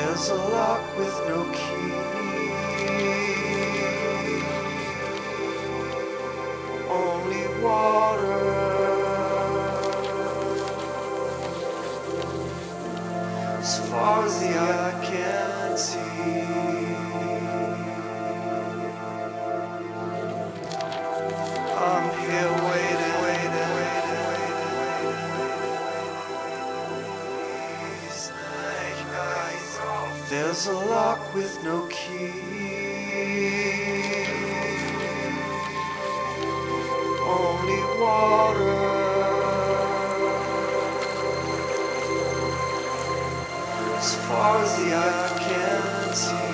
There's a lock with no key. Only water. As far as the eye can see. There's a lock with no key. Only water. As far as the eye can see.